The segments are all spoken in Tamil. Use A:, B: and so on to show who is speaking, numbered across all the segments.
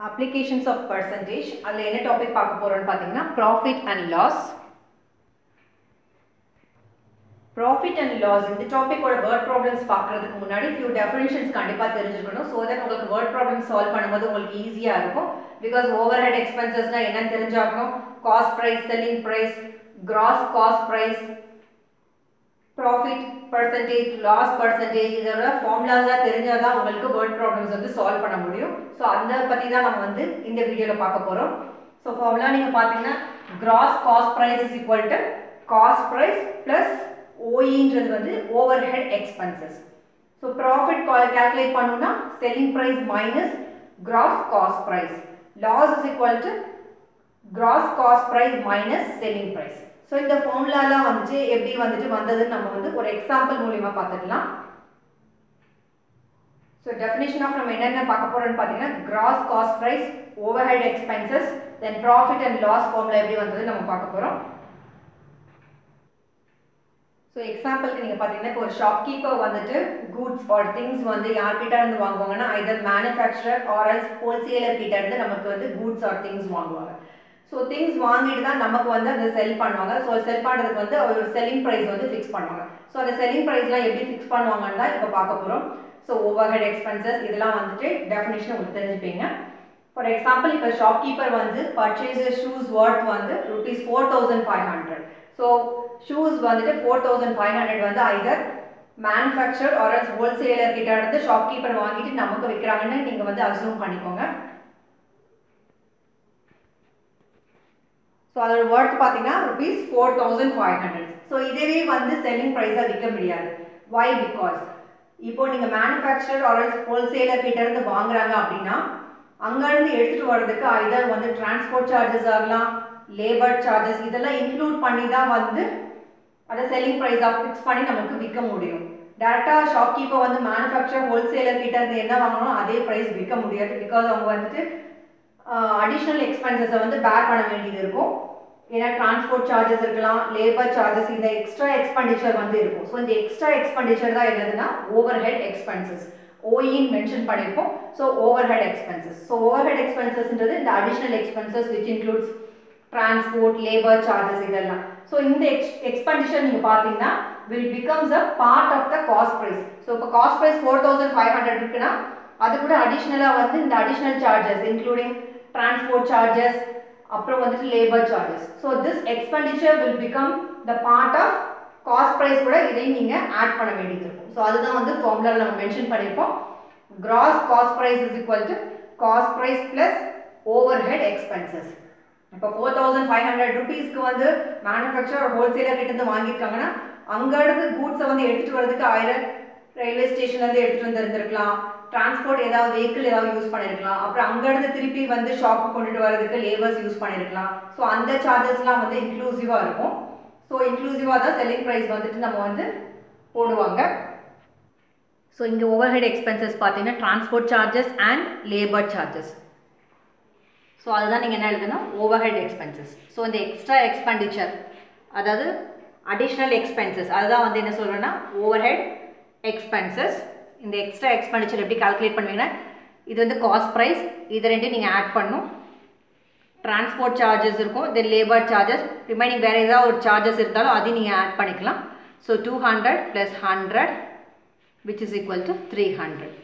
A: அப்ளிகேஷன்ஸ் ஆஃப் பர்சன்டேஜ் அதில் என்ன டாபிக் பார்க்க போகிறோம்னு பார்த்தீங்கன்னா profit and loss profit and loss இந்த டாப்பிக்கோட வேர்ட் ப்ராப்ளம்ஸ் பார்க்குறதுக்கு முன்னாடி ஃபியூ டெஃபினேஷன்ஸ் கண்டிப்பாக தெரிஞ்சுக்கணும். ஸோ தட் உங்களுக்கு வேர்ட் ப்ராப்ளம் சால்வ் பண்ணும்போது உங்களுக்கு ஈஸியாக இருக்கும். பிகாஸ் ஓவர் ஹெட் எக்ஸ்பென்சஸ்னால் என்னன்னு தெரிஞ்சாகணும் cost price selling price gross cost price profit percentage loss percentage இதோட ஃபார்முலாஸாக தெரிஞ்சால் தான் உங்களுக்கு வேர்ட் ப்ராப்ளம்ஸ் வந்து சால்வ் பண்ண முடியும். ஸோ அந்த பற்றி தான் நம்ம வந்து இந்த வீடியோவில் பார்க்க போகிறோம் ஸோ ஃபார்முலா நீங்கள் பார்த்தீங்கன்னா gross cost price is equal to cost price plus ஓஇன்றது வந்து overhead expenses so profit calculate பண்ணணும்னா selling price minus gross cost price loss is equal to gross cost price minus selling price so இந்த ஃபார்முலாலாம் வந்துட்டு எப்படி வந்துட்டு வந்ததுன்னு நம்ம வந்து ஒரு எக்ஸாம்பிள் மூலியமாக பார்த்துக்கலாம். ஸோ டெஃபினேஷன் ஆஃப் நம்ம என்னென்ன பார்க்க போகிறோம்னு பார்த்தீங்கன்னா gross cost price overhead expenses then profit and loss formula எப்படி வந்தது நம்ம பார்க்க போகிறோம் ஸோ எக்ஸாம்பிளுக்கு நீங்கள் பார்த்தீங்கன்னா இப்போ ஒரு ஷாப்கீப்பர் வந்துட்டு கூட்ஸ் ஆர் திங்ஸ் வந்து யார்கிட்ட இருந்து வாங்குவாங்கன்னா either manufacturer or else wholesaler கிட்ட இருந்து நமக்கு வந்து கூட்ஸ் ஆர் திங்ஸ் வாங்குவாங்க. ஸோ திங்ஸ் வாங்கிட்டு தான் நமக்கு வந்து அதை செல் பண்ணுவாங்க. ஸோ செல் பண்ணுறதுக்கு வந்து ஒரு செல்லிங் ப்ரைஸ் வந்து ஃபிக்ஸ் பண்ணுவாங்க. ஸோ அந்த செல்லிங் ப்ரைஸ்லாம் எப்படி ஃபிக்ஸ் பண்ணுவாங்கன்னு தான் இப்போ பார்க்க போகிறோம் ஸோ ஓவர் ஹெட் எக்ஸ்பென்சஸ் இதெல்லாம் வந்துட்டு டெஃபினேஷன் உங்களுக்கு தெரிஞ்சுப்பீங்க. ஃபார் எக்ஸாம்பிள் இப்போ ஷாப்கீப்பர் வந்து பர்ச்சேஸ் ஷூஸ் ஒர்த் வந்து rupees four thousand five hundred so shoes வந்துட்டு ஃபோர் தௌசண்ட் ஃபைவ் ஹண்ட்ரட் வந்து either manufacture or else wholesaler கிட்ட இருந்து ஷாப்கீப்பர் வாங்கிட்டு நமக்கு விற்கிறாங்கன்னு நீங்கள் வந்து அசூம் பண்ணிக்கோங்க. ஸோ அதோட ஒர்த் பார்த்தீங்கன்னா rupees four thousand five hundred so இதுவே வந்து செல்லிங் ப்ரைஸாக விற்க முடியாது. வை பிகாஸ் இப்போ நீங்கள் மேனுஃபேக்சர் ஆர் ஹோல்சேலர் கிட்டேருந்து வாங்குறாங்க அப்படின்னா அங்கேருந்து எடுத்துகிட்டு வர்றதுக்கு ஐதர் வந்து டிரான்ஸ்போர்ட் சார்ஜஸ் ஆகலாம் லேபர் சார்ஜஸ் இதெல்லாம் இன்க்ளூட் பண்ணி தான் வந்து அதை செல்லிங் ப்ரைஸாக ஃபிக்ஸ் பண்ணி நமக்கு விற்க முடியும். டேரெக்டாக ஷாப்கீப்பர் வந்து மேனுஃபேக்சர் ஹோல்சேலர் கிட்டேருந்து என்ன வாங்கணும் அதே ப்ரைஸ் விற்க முடியாது. பிகாஸ் அவங்க வந்துட்டு அடிஷ்னல் எக்ஸ்பென்சஸை வந்து பேர் பண்ண வேண்டியது இருக்கும். ஏன்னா டிரான்ஸ்போர்ட் சார்ஜஸ் இருக்கலாம் லேபர் சார்ஜஸ் இந்த எக்ஸ்ட்ரா எக்ஸ்பெண்டிச்சர் வந்து இருக்கும். ஸோ இந்த எக்ஸ்ட்ரா எக்ஸ்பெண்டிச்சர் தான் என்னதுன்னா ஓவர் ஹெட் எக்ஸ்பென்சஸ் ஓஇன்னு மென்ஷன் பண்ணியிருப்போம் so overhead expenses so overhead எக்ஸ்பென்சஸ்ன்றது இந்த additional expenses which includes transport labour charges இதெல்லாம். ஸோ இந்த எக்ஸ் எக்ஸ்பெண்டிச்சர் நீங்கள் பார்த்தீங்கன்னா will becomes a part of the cost price so இப்போ cost price four thousand five hundred இருக்குன்னா அது கூட அடிஷ்னலாக வந்து இந்த additional charges including transport charges அப்புறம் வந்துட்டு labour charges so this expenditure will become the part of cost price கூட இதையும் நீங்கள் ஆட் பண்ண வேண்டியது இருக்கும். ஸோ அதுதான் வந்து ஃபார்முலாவில் நம்ம மென்ஷன் பண்ணியிருப்போம் gross cost price is equal to cost price plus overhead expenses இப்போ ஃபோர் தௌசண்ட் ஃபைவ் ஹண்ட்ரட் ருபீஸ்க்கு வந்து மேனுஃபேக்சர் ஹோல்சேலர் கிட்டேருந்து வாங்கியிருக்காங்கன்னா அங்கேருந்து கூட்ஸை வந்து எடுத்துகிட்டு வரதுக்கு ஆயிரம் ரயில்வே ஸ்டேஷன்லேருந்து எடுத்துகிட்டு வந்துருந்துருக்கலாம் டிரான்ஸ்போர்ட் ஏதாவது வெஹிக்கிள் ஏதாவது யூஸ் பண்ணியிருக்கலாம் அப்புறம் அங்கேருந்து திருப்பி வந்து ஷாப்புக்கு கொண்டுட்டு வரதுக்கு லேபர்ஸ் யூஸ் பண்ணியிருக்கலாம் ஸோ அந்த சார்ஜஸ்லாம் வந்து இன்க்ளூசிவாக இருக்கும். ஸோ இன்க்ளூசிவாக தான் செல்லிங் ப்ரைஸ் வந்துட்டு நம்ம வந்து போடுவாங்க. ஸோ இங்கே ஓவர் ஹெட் எக்ஸ்பென்சஸ் பார்த்தீங்கன்னா transport charges and labour charges so அதுதான் நீங்கள் என்ன எழுதணும்? ஓவர் ஹெட் எக்ஸ்பென்சஸ் ஸோ இந்த எக்ஸ்ட்ரா எக்ஸ்பெண்டிச்சர் அதாவது அடிஷ்னல் எக்ஸ்பென்சஸ் அதுதான் வந்து என்ன சொல்கிறேன்னா ஓவர் ஹெட் எக்ஸ்பென்சஸ் இந்த எக்ஸ்ட்ரா எக்ஸ்பெண்டிச்சர் எப்படி கால்குலேட் பண்ணுவீங்கன்னா இது வந்து காஸ்ட் ப்ரைஸ் இது ரெண்டையும் நீங்கள் ஆட் பண்ணும். டிரான்ஸ்போர்ட் சார்ஜஸ் இருக்கும் தென் லேபர் சார்ஜஸ் ரிமைனிங் வேறு ஏதாவது ஒரு சார்ஜஸ் இருந்தாலும் அதையும் நீங்கள் ஆட் பண்ணிக்கலாம். So two hundred plus hundred which is equal to three hundred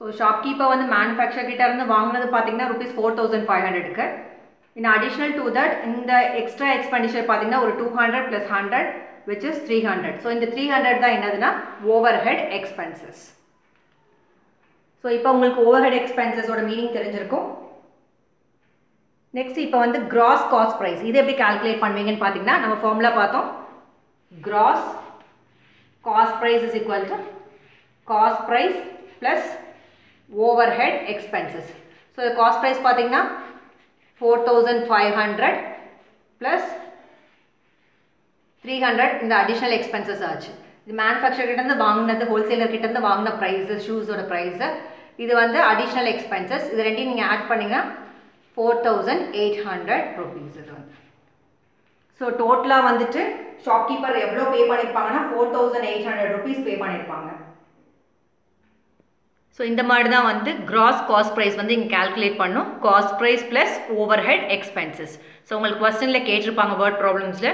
A: so shopkeeper வந்து மேனுஃபேக்சர் கிட்ட இருந்து வாங்கினது பார்த்தீங்கன்னா ருபீஸ் ஃபோர் தௌசண்ட் ஃபைவ் ஹண்ட்ரடுக்கு இன் அடிஷ்னல் டூ தட் இந்த எக்ஸ்ட்ரா எக்ஸ்பெண்டிச்சர் பார்த்தீங்கன்னா ஒரு two hundred plus hundred which is three hundred so இந்த த்ரீ ஹண்ட்ரட் தான் என்னதுன்னா ஓவர் ஹெட் எக்ஸ்பென்சஸ் ஸோ இப்போ உங்களுக்கு ஓவர் ஹெட் ஓட மீனிங் தெரிஞ்சிருக்கும். நெக்ஸ்ட் இப்போ வந்து gross காஸ்ட் ப்ரைஸ் இது எப்படி கால்குலேட் பண்ணுவீங்கன்னு பார்த்தீங்கன்னா நம்ம formula பார்த்தோம். Gross cost price is equal to cost price plus overhead So, so cost price பார்த்தீங்கன்னா four thousand five hundred plus three hundred இந்த அடிஷ்னல் எக்ஸ்பென்சஸ் ஆச்சு. இது மேனுஃபேக்சர் கிட்டேருந்து வாங்கினது ஹோல்சேலர் கிட்டேருந்து வாங்கின ப்ரைஸு ஷூஸோட ப்ரைஸு இது வந்து அடிஷ்னல் எக்ஸ்பென்சஸ் இது ரெண்டையும் நீங்கள் ஆட் பண்ணிங்கன்னா four thousand eight hundred rupees இது வந்து. ஸோ டோட்டலாக வந்துட்டு ஷாப்கீப்பர் எவ்வளோ pay பண்ணியிருப்பாங்கன்னா four thousand eight hundred rupees pay பண்ணியிருப்பாங்க ஸோ இந்த மாதிரி தான் வந்து கிராஸ் காஸ்ட் ப்ரைஸ் வந்து இங்கே கால்குலேட் பண்ணும். Cost price plus overhead expenses so உங்களுக்கு கொஸ்டினில் கேட்டிருப்பாங்க வேர்ட் ப்ராப்ளம்ஸில்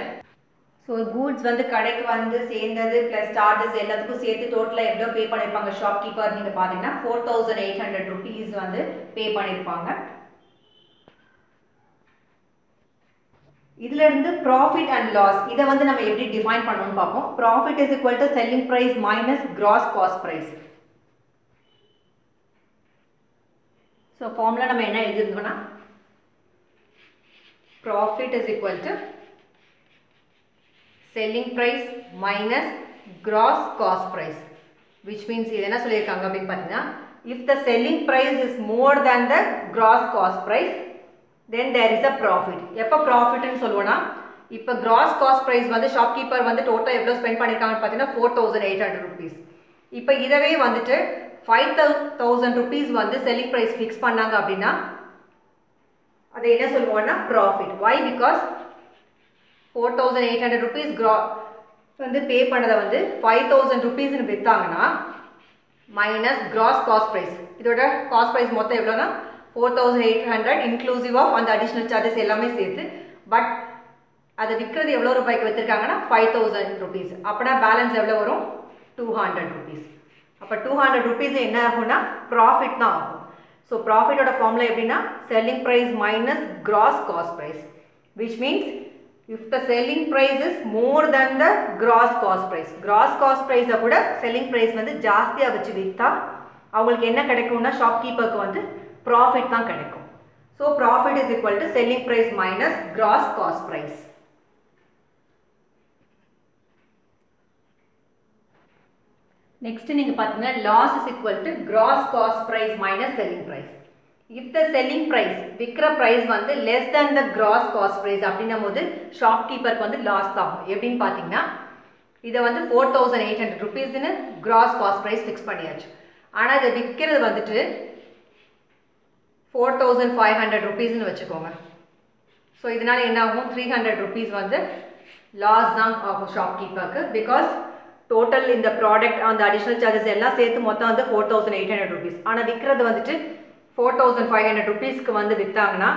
A: ஸோ கூட்ஸ் வந்து கடைக்கு வந்து சேர்ந்தது ப்ளஸ் சார்ஜஸ் எல்லாத்துக்கும் சேர்த்து டோட்டலாக எவ்வளோ பே பண்ணியிருப்பாங்க ஷாப் கீப்பர் நீங்கள் பார்த்தீங்கன்னா four thousand eight hundred rupees வந்து பே பண்ணியிருப்பாங்க இதுல இருந்து ப்ராஃபிட் அண்ட் லாஸ் இதை வந்து நம்ம எப்படி டிஃபைன் பண்ணணும்னு பார்ப்போம். Profit is equal to selling price minus gross cost price so formula நம்ம என்ன எழுதிருந்தோம்னா profit is equal to selling price minus gross cost price which means இது என்ன சொல்லியிருக்காங்க அப்படின்னு பார்த்தீங்கன்னா if the selling price is more than the gross cost price then there is a profit எப்போ ப்ராஃபிட்னு சொல்லுவோன்னா இப்போ கிராஸ் காஸ்ட் ப்ரைஸ் வந்து ஷாப்கீப்பர் வந்து டோட்டல் எவ்வளோ ஸ்பெண்ட் பண்ணியிருக்காங்கன்னு பார்த்தீங்கன்னா four thousand eight hundred rupees இப்போ இதவே வந்துட்டு ஃபைவ் தௌ தௌசண்ட் ருபீஸ் வந்து செல்லிங் ப்ரைஸ் ஃபிக்ஸ் பண்ணாங்க அப்படின்னா அதை என்ன சொல்லுவோம்னா profit why because four thousand eight hundred rupees க்ரா வந்து பே பண்ணதை வந்து ஃபைவ் தௌசண்ட் ருபீஸ்னு விற்றாங்கன்னா மைனஸ் கிராஸ் காஸ்ட் ப்ரைஸ் இதோட காஸ்ட் ப்ரைஸ் மொத்தம் எவ்வளோனா four thousand eight hundred inclusive of அந்த அடிஷ்னல் சார்ஜஸ் எல்லாமே சேர்த்து பட் அதை விற்கிறது எவ்வளோ ரூபாய்க்கு விற்றுருக்காங்கன்னா ஃபைவ் தௌசண்ட் ருபீஸ் அப்படின்னா பேலன்ஸ் எவ்வளோ வரும்? டூ ஹண்ட்ரட் ருபீஸ் அப்போ டூ ஹண்ட்ரட் ருபீஸ் என்ன ஆகும்னா ப்ராஃபிட் தான் ஆகும். ஸோ ப்ராஃபிட்டோட ஃபார்முலா எப்படின்னா selling price minus gross cost price which means if the selling price is more than the gross cost price gross cost ப்ரைஸை கூட செல்லிங் ப்ரைஸ் வந்து ஜாஸ்தியாக வச்சு விற்றா அவங்களுக்கு என்ன கிடைக்கும்னா ஷாப்கீப்பருக்கு வந்து ப்ராஃபிட் தான் கிடைக்கும். So profit is equal to selling price minus gross cost price next நீங்க பார்த்தீங்கன்னா loss is equal to gross cost price minus selling price if the selling price விற்கிற ப்ரைஸ் வந்து less than the gross cost price அப்படின்னும் போது ஷாப்கீப்பருக்கு வந்து லாஸ் தான். ஆகும் எப்படின்னு பார்த்தீங்கன்னா இதை வந்து ஃபோர் தௌசண்ட் எயிட் ஹண்ட்ரட் ருபீஸ்னு கிராஸ் காஸ்ட் ப்ரைஸ் ஃபிக்ஸ் பண்ணியாச்சு. ஆனால் இதை விற்கிறது வந்துட்டு ஃபோர் தௌசண்ட் ஃபைவ் ஹண்ட்ரட் ருபீஸ்னு வச்சுக்கோங்க. ஸோ இதனால் என்ன ஆகும்? த்ரீ ஹண்ட்ரட் ருபீஸ் வந்து லாஸ் தான் ஆகும் ஷாப்கீப்பருக்கு பிகாஸ் டோட்டல் இந்த ப்ராடக்ட் அந்த அடிஷ்னல் சார்ஜஸ் எல்லாம் சேர்த்து மொத்தம் வந்து four thousand eight hundred rupees ஆனால் விற்கிறது வந்துட்டு ஃபோர் தௌசண்ட் ஃபைவ் ஹண்ட்ரட் ருபீஸ்க்கு வந்து விற்றாங்கன்னா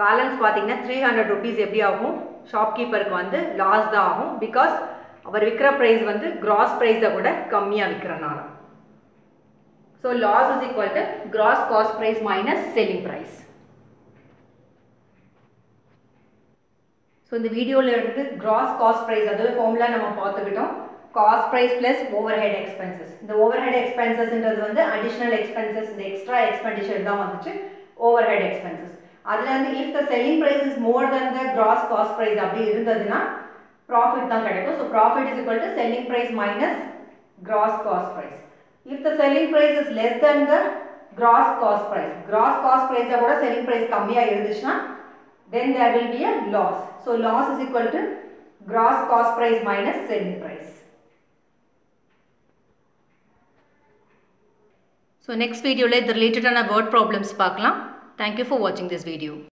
A: பேலன்ஸ் பார்த்தீங்கன்னா த்ரீ ஹண்ட்ரட் ருபீஸ் எப்படி ஆகும்? ஷாப்கீப்பருக்கு வந்து லாஸ் தான் ஆகும். பிகாஸ் அவர் விற்கிற ப்ரைஸ் வந்து கிராஸ் ப்ரைஸை விட கம்மியாக விற்கிறனால so loss is equal to gross cost price minus selling price so இந்த வீடியோவில் இருந்து கிராஸ் காஸ்ட் ப்ரைஸ் அதாவது ஃபார்முலா நம்ம பார்த்துக்கிட்டோம். Cost price plus overhead expenses இந்த ஓவர் ஹெட் எக்ஸ்பென்சஸ்ன்றது வந்து அடிஷ்னல் எக்ஸ்பென்சஸ் இந்த எக்ஸ்ட்ரா எக்ஸ்பெண்டிச்சர் தான் வந்துச்சு ஓவர் ஹெட் எக்ஸ்பென்சஸ் அதில் வந்து if the selling price is more than the gross cost price அப்படி இருந்ததுன்னா ப்ராஃபிட் தான் கிடைக்கும் so profit is equal to selling price minus gross cost price if the selling price is less than the gross cost price gross cost ப்ரைஸை கூட செல்லிங் ப்ரைஸ் கம்மியாக இருந்துச்சுன்னா then there will be a loss. So loss is equal to gross cost price minus selling price. So next வீடியோவில் இது ரிலேட்டடான வேர்ட் ப்ராப்ளம்ஸ் பார்க்கலாம் தேங்க்யூ ஃபார் வாட்சிங் திஸ் வீடியோ